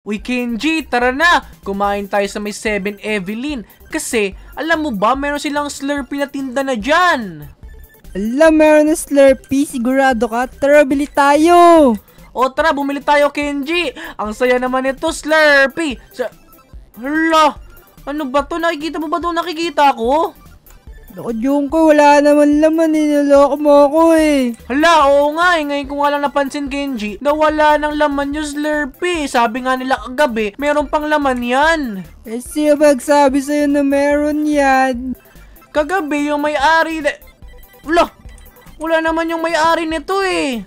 Uy Kenji, tara na! Kumain tayo sa may 7 Evelyn. Kasi, alam mo ba, meron silang Slurpee na tinda na dyan. Alam, meron na Slurpee. Sigurado ka? Tara, bili tayo. O tara, bumili tayo Kenji. Ang saya naman ito, Slurpee. Sa... Hala, ano ba to? Nakikita mo ba to? Nakikita ko? Naku, Junko, wala naman laman eh. Naloko mo ako eh. Hala, oo nga eh. Ngayon ko nga lang napansin, Kenji, na wala ng laman yung Slurpee. Sabi nga nila kagabi, meron pang laman yan. Eh, siya magsabi sa'yo na meron yan? Kagabi yung may-ari na... Wala, wala naman yung may-ari nito eh.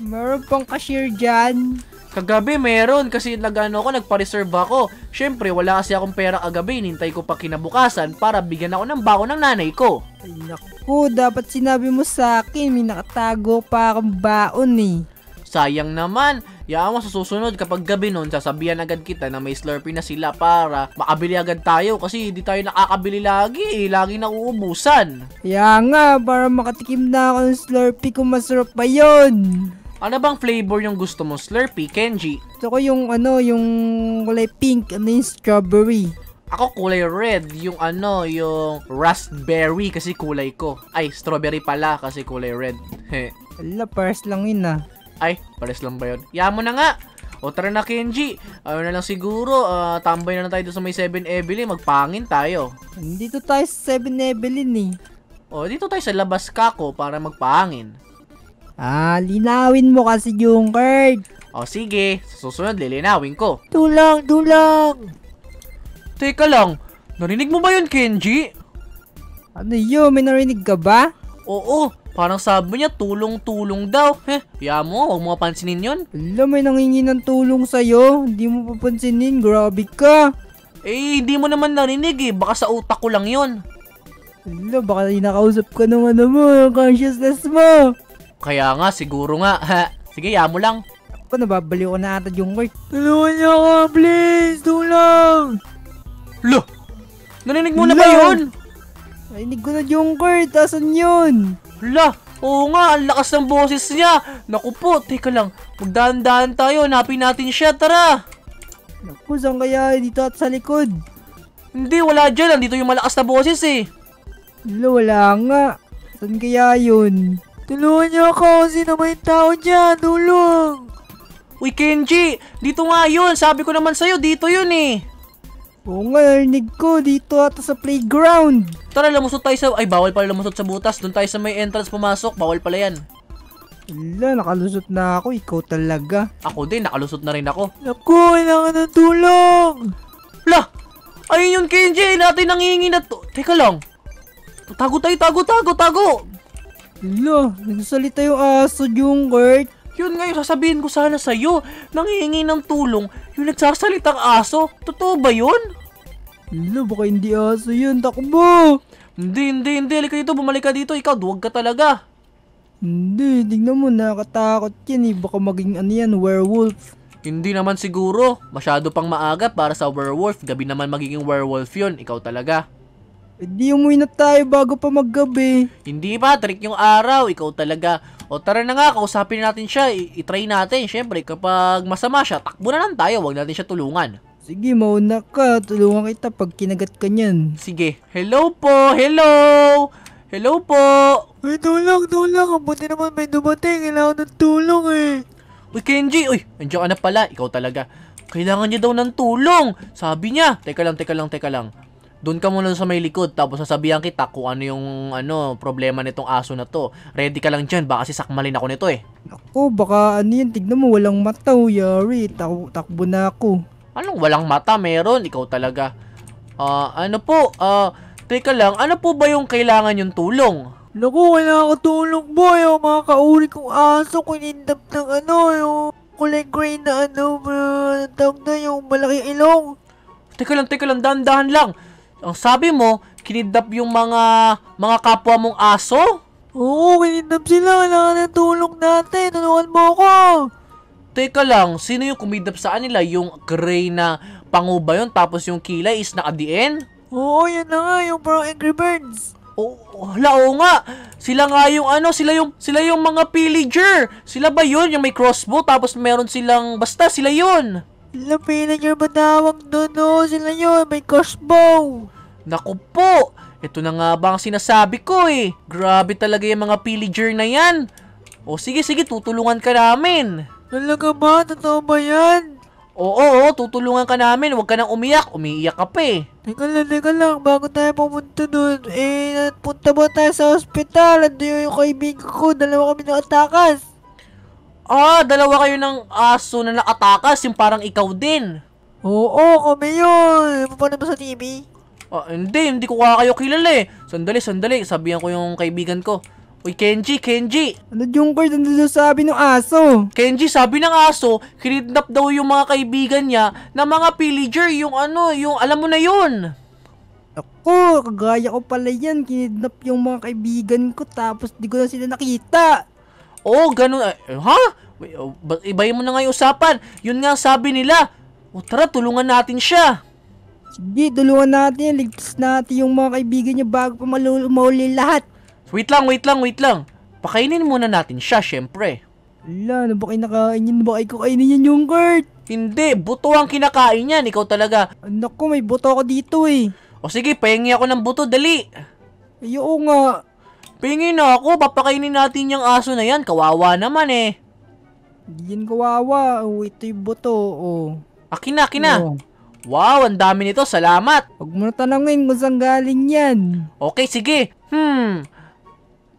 Meron pang cashier dyan. Kagabi meron kasi nagano ako, nagpa-reserve ako. Syempre, wala kasi akong pera kagabi. Nintay ko pa kinabukasan para bigyan ako ng bako ng nanay ko. Ay, naku, dapat sinabi mo sa akin. May nakatago pa akong baon eh. Sayang naman. Yaan mo sa susunod kapag gabi nun, sasabihan agad kita na may slurpee na sila para makabili agad tayo kasi hindi tayo nakakabili lagi eh. Lagi nauubusan. Kaya nga, para makatikim na ako ng Slurpee kung masarap pa yun. Ano bang flavor yung gusto mo? Slurpee, Kenji? Gusto ko yung ano, yung kulay pink, ano yung strawberry. Ako kulay red, yung ano, yung raspberry kasi kulay ko. Ay, strawberry pala kasi kulay red. Ala, pares lang yun ah. Ay, pares lang ba yun? Yamo na nga! O tara na Kenji, ano na lang siguro, ah, tambay na lang tayo sa may 7 Evelyn, magpangin tayo. Nandito tayo sa 7 Evelyn eh. O dito tayo sa labas kako para magpangin. Ah, linawin mo kasi yung card. O sige, sa susunod lilinawin ko. Tulang, tulang. Teka lang, narinig mo ba yun Kenji? Ano yun? May narinig ka ba? Oo, parang sabi niya tulong-tulong daw. Heh, kaya mo, huwag mo pansinin yun. Ala, may nangingi ng tulong sa'yo. Hindi mo papansinin. Grabe ka. Eh, hindi mo naman narinig eh, baka sa utak ko lang yun. Ala, baka inakausap ka ng ano mo, yung consciousness mo. Kaya nga, siguro nga. Ha. Sige, yamo lang. Ako, nababaliw ko na ata yung card. Tulungan niyo ako, please. Tulang. Lo! Narinig mo na ba Lo! yun? Narinig ko na yung card. Asan yun? Hala, oo nga, ang lakas ng boses niya. Naku po, teka lang, magdahan-dahan tayo, hanapin natin siya, tara. Naku, saan kaya? Dito at sa likod. Hindi, wala dyan, nandito yung malakas na boses eh. Ala, wala nga. Saan kaya yun? Tulungan niyo ako. Sino may tao dyan? Tulong. Uy, Kenji, dito nga yun, sabi ko naman sa'yo, dito yun eh. Oo nga, narinig ko. Dito ata sa playground. Tara, lamusot tayo sa... Ay, bawal pala lamusot sa butas. Doon tayo sa may entrance pumasok. Bawal pala yan. Ala, nakalusot na ako. Ikaw talaga. Ako din, nakalusot na rin ako. Naku, kailangan ng tulong. Hala! Ayun yun, Kenji! Natin nangihingi na to. Teka lang. Tago tayo, tago, tago, tago! Ala, nagsasalita yung aso, Jungkurt. Yun nga yung sasabihin ko sana sa'yo. Nangihingi ng tulong yung nagsasalitang aso. Totoo ba yun? Ala, baka hindi aso yun. Takbo. Hindi, hindi, hindi. Halika dito, bumalik ka dito. Ikaw, duwag ka talaga. Hindi, tignan mo, nakakatakot yan eh. Baka maging ano yan, werewolf. Hindi naman siguro. Masyado pang maaga para sa werewolf. Gabi naman magiging werewolf yun. Ikaw talaga. Eh di umuwi na tayo bago pa maggabi. Hindi pa, trick yung araw. Ikaw talaga. O tara na nga, kausapin natin siya. I- I-try natin. Siyempre, kapag masama siya, takbo na lang tayo. Huwag natin siya tulungan. Sige, mauna ka. Tulungan kita pag kinagat ka niyan. Sige. Hello po! Hello! Hello po! Ay, tulong, tulong. Ang buti naman may dumating. Kailangan ng tulong eh. Uy, Kenji! Uy, nandiyan ka na pala. Ikaw talaga. Kailangan niya daw ng tulong. Sabi niya. Teka lang, teka lang, teka lang. Doon ka muna sa may likod tapos sasabihan kita kung ano yung ano problema nitong aso na to. Ready ka lang dyan, baka si sakmalin ako nito eh. Ako, baka ano yan. Tignan mo, walang mata. oh, Yari, takbo, takbo na ako. Anong walang mata meron? Ikaw talaga. Ah, ano po? Ah, teka lang, ano po ba yung kailangan yung tulong? Naku, kailangan ko tulong boy. Yung mga kauri kong aso, kinindap ng ano, yung kulay gray na ano, bro. Tawag na yung malaking ilong. Teka lang, teka lang, dahan-dahan lang. Ang sabi mo, kinidnap yung mga mga kapwa mong aso? Oo, kinindap sila. Kailangan ng tulong natin. Tulungan mo ako. Teka lang, sino yung kumidnap sa kanila? Yung gray na pango ba yun? Tapos yung kilay is nakadiin? Oo, yan na nga. Yung parang Angry Birds. Oh, hala, oo nga. Sila nga yung ano, sila yung sila yung mga pillager. Sila ba 'yun, yung may crossbow tapos meron silang basta sila 'yun. Sila villager ba tawag doon, no? Sila yun, may crossbow. Naku po! Ito na nga ba ang sinasabi ko eh. Grabe talaga yung mga pillager na yan. O sige, sige, tutulungan ka namin. Talaga ba? Totoo ba yan? Oo, oo, tutulungan ka namin. Huwag ka nang umiyak. Umiiyak ka pa eh. Teka lang, teka lang, bago tayo pumunta doon, eh, punta ba tayo sa ospital? Ando yung kaibigan ko, dalawa kami nakatakas. Ah, dalawa kayo ng aso na nakatakas. Yung parang ikaw din. Oo, kami yun. Paano ba sa TV? Ah, hindi, hindi ko ka kayo kilala eh. Sandali, sandali. Sabihan ko yung kaibigan ko. Uy, Kenji, Kenji. Ano yung card? Ano sabi ng aso? Kenji, sabi ng aso, kinidnap daw yung mga kaibigan niya na mga pillager, yung ano, yung alam mo na yun. Ako, kagaya ko pala yan. Kinidnap yung mga kaibigan ko tapos di ko na sila nakita. Oo, ganun. Eh, ha? Oh, Ibayin mo na nga yung usapan. Yun nga sabi nila. O tara, tulungan natin siya. Sige, tulungan natin. Ligtas natin yung mga kaibigan niya bago pa malu- mauli lahat. Wait lang, wait lang, wait lang. Pakainin muna natin siya, syempre. Wala, ano ba kayo nakain yan? Ano ba kayo kakainin yan yung Kurt? Hindi, buto ang kinakain niyan. Ikaw talaga. Anak ko, may buto ako dito eh. O sige, pahingi ako ng buto, dali. Ay, oo nga. Pahingi na ako, papakainin natin yung aso na yan. Kawawa naman eh. Hindi yan kawawa. Oh, ito yung buto. Oh. Akin na, akin na. Oh. Wow, ang dami nito. Salamat. Huwag mo na tanongin kung saan galing yan. Okay, sige. Hmm.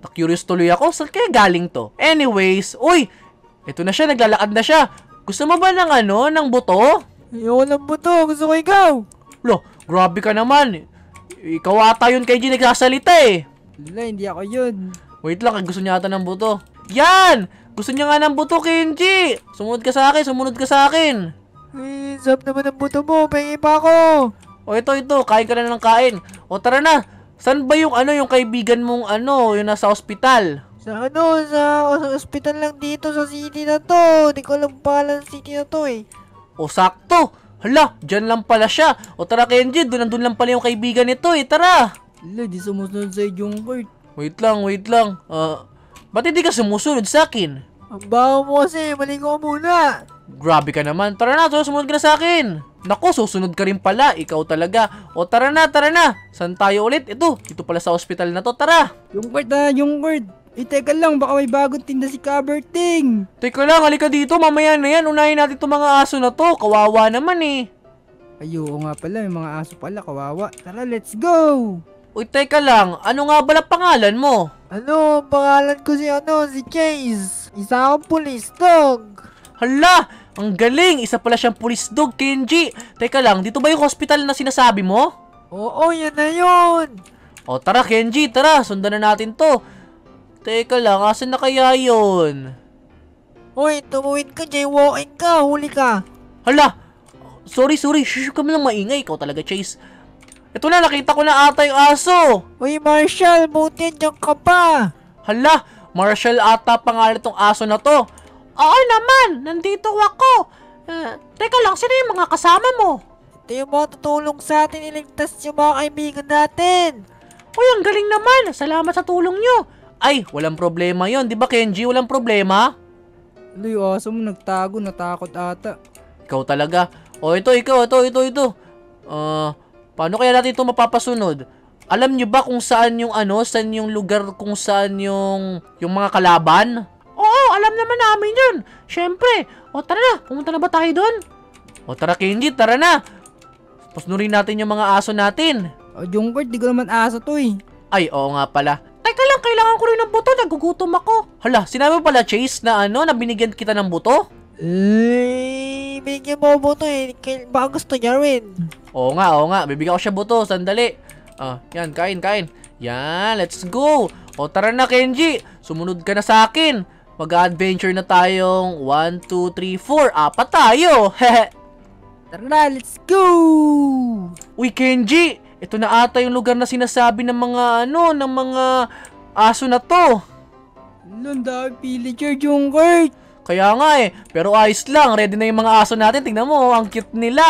Na-curious tuloy ako. Saan kaya galing to? Anyways, uy! Ito na siya, naglalakad na siya. Gusto mo ba ng ano, ng buto? Ayoko ng buto. Gusto ko ikaw. Lo, grabe ka naman. Ikaw ata yun kay G nagsasalita eh. Wala, hindi ako yun. Wait lang, gusto niya ata ng buto. Yan! Gusto niya nga ng buto, Kenji! Sumunod ka sa akin, sumunod ka sa akin. Ay, sap naman ang buto mo. Pahingi pa ako. O ito, ito, kain ka na ng kain. O tara na, saan ba yung ano, yung kaibigan mong ano, yung nasa ospital? Sa ano, sa, ospital lang dito sa city na to. Hindi ko alam ng city na to eh. O sakto, hala, dyan lang pala siya. O tara Kenji, doon nandun lang pala yung kaibigan nito eh, tara. Wala, di sumusunod sa yung Kurt. Wait lang, wait lang. Ah, ba't hindi ka sumusunod sa akin? Ang baho mo kasi, maligo ka muna. Grabe ka naman. Tara na, tara, sumunod ka na sa akin. Nako, susunod ka rin pala. Ikaw talaga. O tara na, tara na. Saan tayo ulit? Ito, dito pala sa ospital na to. Tara. Yung Kurt ah, yung Kurt. Eh, teka lang, baka may bagong tinda si Caberting. Teka lang, halika dito. Mamaya na yan. Unahin natin itong mga aso na to. Kawawa naman eh. Ay, oo nga pala, may mga aso pala, kawawa. Tara, let's go! Uy, teka lang. Ano nga bala pangalan mo? Ano, ang pangalan ko si ano, si Chase. Isa akong police dog. Hala! Ang galing! Isa pala siyang police dog, Kenji. Teka lang, dito ba yung hospital na sinasabi mo? Oo, yan na yun. O tara, Kenji, tara. Sundan na natin to. Teka lang, asan na kaya yun? Hoy, tumuwid ka, jaywalking ka, huli ka. Hala! Sorry, sorry. Shh, kami lang maingay. Ikaw talaga, Chase. Ito na, nakita ko na ata yung aso. Hoy, Marshall, buti dyan ka pa. Hala, Marshall ata pangalan tong aso na to. Oo naman, nandito ako. Eh, teka lang, sino yung mga kasama mo? Ito yung mga tutulong sa atin, iligtas yung mga kaibigan natin. Uy, ang galing naman. Salamat sa tulong nyo. Ay, walang problema yon, di ba Kenji? Walang problema? Ano yung aso mo nagtago, natakot ata. Ikaw talaga. O ito, ikaw, ito, ito, ito. Ah, paano kaya natin ito mapapasunod? Alam nyo ba kung saan yung ano, saan yung lugar kung saan yung, yung mga kalaban? Alam naman namin yun. Siyempre. O tara na, pumunta na ba tayo doon? O tara Kenji, tara na. Pasunurin natin yung mga aso natin. O, yung Kurt, di ko naman aso to eh. Ay, oo nga pala. Teka lang, kailangan ko rin ng buto. Nagugutom ako. Hala, sinabi mo pala, Chase, na ano, na binigyan kita ng buto? Eh, bigyan mo mo to eh. Baka gusto niya rin. Oo nga, oo nga. Bibigyan ko siya buto. Sandali. Ah, yan, kain, kain. Yan, let's go. O tara na, Kenji. Sumunod ka na sa akin. Mag-adventure na tayong 1, 2, 3, 4. Apat tayo. Tara na, let's go! Uy, Kenji. Ito na ata yung lugar na sinasabi ng mga ano, ng mga aso na to. Ang dami villager, yung Kurt. Kaya nga eh. Pero ayos lang. Ready na yung mga aso natin. Tingnan mo, ang cute nila.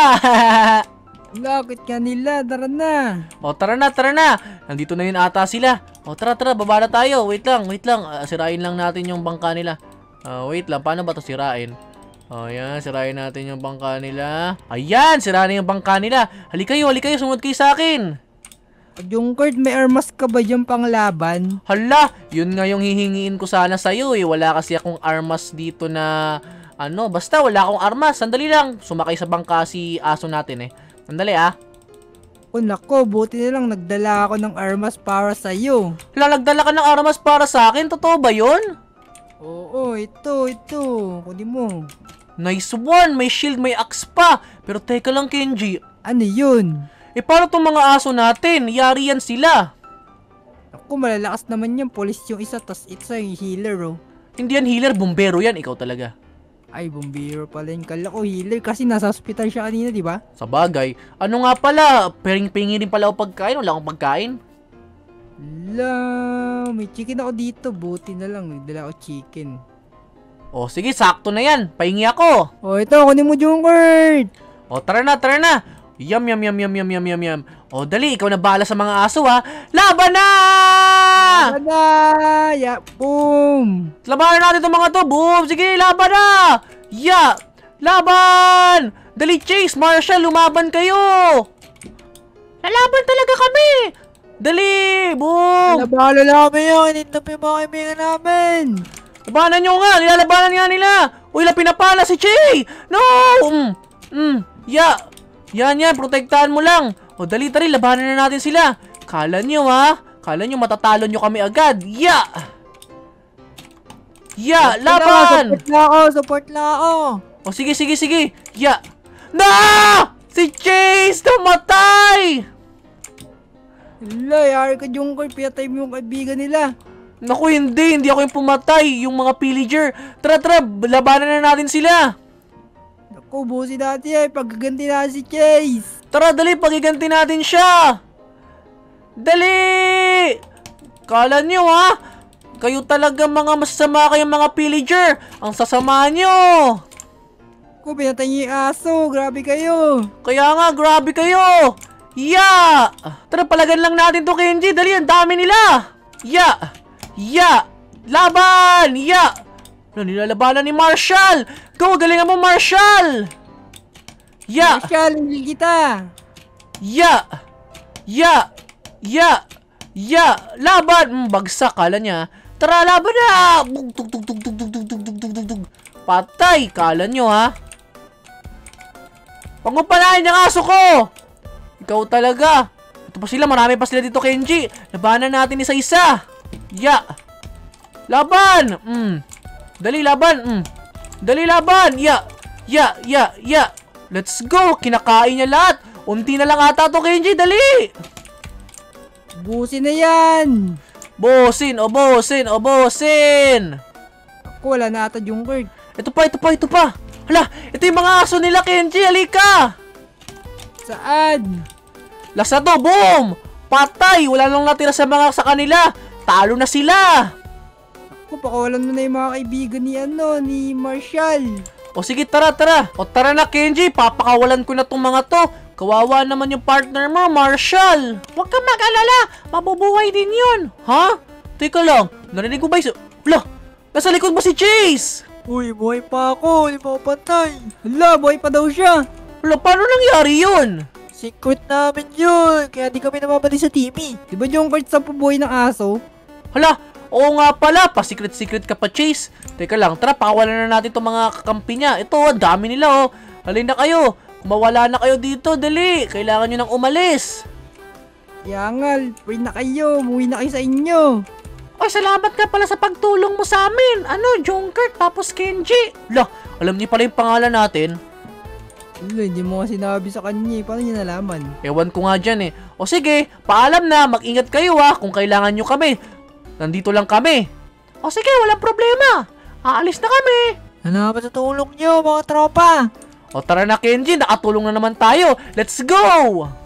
Lakit ka nila, tara na. o tara na, tara na. Nandito na yun ata sila. O tara, tara, baba na tayo. Wait lang, wait lang. Ah, sirain lang natin yung bangka nila. Ah, wait lang, paano ba to sirain? O, yan. Sirain natin yung bangka nila. Ayan! Sira na yung bangka nila. Halika kayo, halika kayo. Sumunod kayo sa akin. Junkert, may armas ka ba dyan pang laban? Hala! Yun nga yung hihingiin ko sana sa'yo eh. Wala kasi akong armas dito na... Ano, basta wala akong armas. Sandali lang. Sumakay sa bangka si aso natin eh. Sandali ah. O nako, buti na lang nagdala ako ng armas para sa'yo. Hala, nagdala ka ng armas para sa akin. Totoo ba yun? Oo, ito, ito. Kunin mo. Nice one! May shield, may axe pa! Pero teka lang, Kenji. Ano yun? Eh, paano tong mga aso natin? Yari yan sila. Ako, malalakas naman yan. Police yung isa, tas isa yung healer, oh. Hindi yan healer, bombero yan. Ikaw talaga. Ay, bumbiro pala yung kala ko healer kasi nasa hospital siya kanina, di ba? Sa bagay. Ano nga pala? Pering-pingi rin pala ako pagkain. Wala akong pagkain. La, may chicken ako dito. Buti na lang, nagdala ako chicken. O, sige, sakto na yan. Pahingi ako. Oh, ito, kunin mo Junkert! O, tara na, tara na. Yum, yum, yum, yum, yum, yum, yum, yum. O, dali, ikaw na bahala sa mga aso, ha. Laban na! Tada! Ya, boom! Labanan natin itong mga to. Boom! Sige, laban na! Ya! Laban! Dali, Chase, Marshall, lumaban kayo! Lalaban talaga kami! Dali! Boom! Nabalo namin yun! Inintap yung mga kaibigan namin! Labanan nyo nga! Nilalabanan nga nila! Uy, la pinapala si Che! No! Mm, mm, ya! Yan, yan, protektahan mo lang! O, dali, dali, labanan na natin sila! Kala nyo, ha? Kala nyo matatalo nyo kami agad! Ya! Ya! Laban! Support lang ako! Support lang ako! O, sige, sige, sige! Ya! Na! Si Chase namatay! Hala, yari ka Junkert. Pinatay mo yung kaibigan nila. Naku, hindi. Hindi ako yung pumatay. Yung mga pillager. Tara, tara. Labanan na natin sila. Naku, busi natin eh. Pagkaganti na si Chase. Tara, dali, pagiganti natin siya! Dali! Kala nyo, ha? Kayo talaga mga masasama kayong mga pillager! Ang sasama nyo! Naku, pinatay niyo yung aso. Grabe kayo. Kaya nga, grabe kayo! Ya! Tara, palagan lang natin to, Kenji. Dali, ang dami nila! Ya! Ya! Laban! Ya! Ano, nilalabanan ni Marshall! Go, galingan mo, Marshall! Ya! Marshall, hindi kita. Ya! Ya! Ya! Ya! Laban! Mm, bagsak, kala niya. Tara, laban na! Tug, tug, tug, tug, tug, tug, tug, tug, tug. Patay! Kala nyo, ha? Palahin yung aso ko! Ikaw talaga. Ito pa sila, marami pa sila dito, Kenji. Labanan natin isa-isa. Ya! Laban! Mm. Dali, laban! Mm. Dali, laban! Ya! Ya! Ya! Ya! Let's go! Kinakain niya lahat! Unti na lang ata to, Kenji! Dali! Busi na yan. Bosin! O bosin! O bosin! Ako, wala na ata Junkert. Ito pa, ito pa, ito pa! Hala! Ito yung mga aso nila, Kenji! Halika! Saan? Last na to! Boom! Patay! Wala nang natira sa mga sa kanila! Talo na sila! Ako, pakawalan mo na yung mga kaibigan ni ano, ni Marshall. O sige, tara, tara! O tara na, Kenji! Papakawalan ko na tong mga to! Kawawa naman yung partner mo, Marshall! Huwag kang mag-alala! Mabubuhay din yun! Ha? Teka lang, narinig ko ba yung... Wala! Nasa likod mo si Chase! Uy, buhay pa ako. Hindi pa ako patay. Hala, buhay pa daw siya. Wala, paano nangyari yun? Secret namin yun. Kaya di kami namamali sa TV. Di ba Junkert sa buhay ng aso? Hala, oo nga pala, pa-secret-secret ka pa, Chase. Teka lang, tara, pakawalan na natin itong mga kakampi niya. Ito, dami nila, oh. Halin na kayo. Kumawala na kayo dito, dali. Kailangan nyo nang umalis. Yangal, free na kayo. Umuwi na kayo sa inyo. Ay, salamat ka pala sa pagtulong mo sa amin. Ano, Junkert, tapos Kenji. Lah, alam niyo pala yung pangalan natin. Wala, hindi mo nga sinabi sa kanya. eh. Paano niya nalaman? Ewan ko nga dyan eh. O sige, paalam na, mag-ingat kayo ah, kung kailangan nyo kami. Nandito lang kami. O sige, walang problema. Aalis na kami. Salamat sa tulong niyo, mga tropa. O tara na Kenji, nakatulong na naman tayo. Let's go!